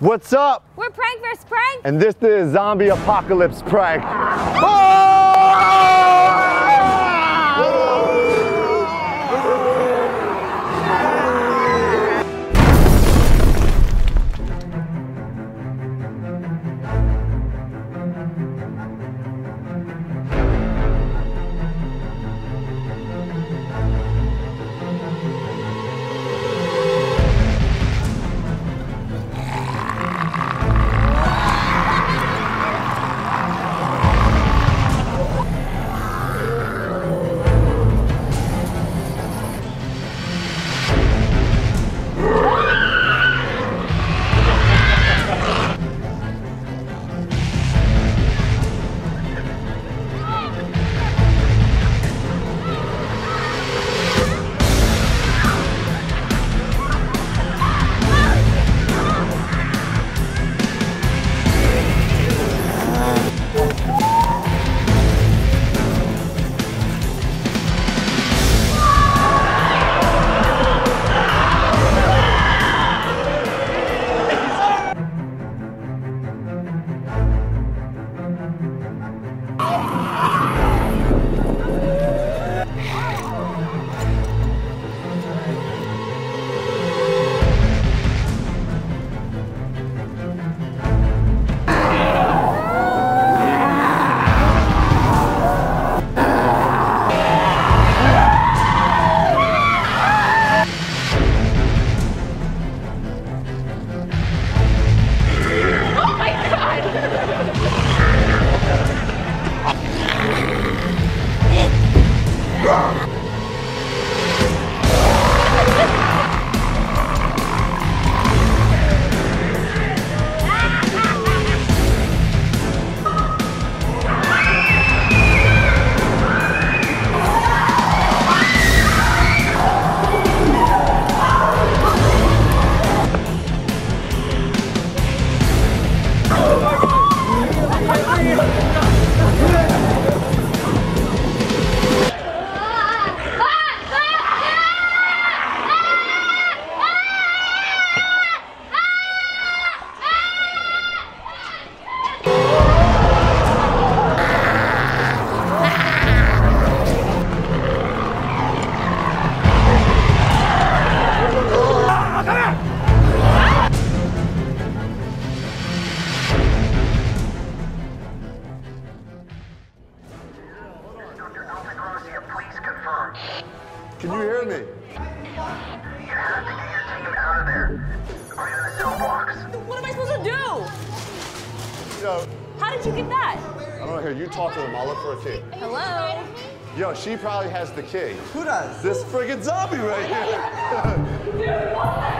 What's up? We're prank vs. prank. And this is zombie apocalypse prank. Oh! Can you hear me? You have to get your out of there. Are you in the? What am I supposed to do? Yo, How did you get that? I don't know. Here, you talk to them. I'll look for a key. Hello? Yo, she probably has the key. Who does? This friggin' zombie right here.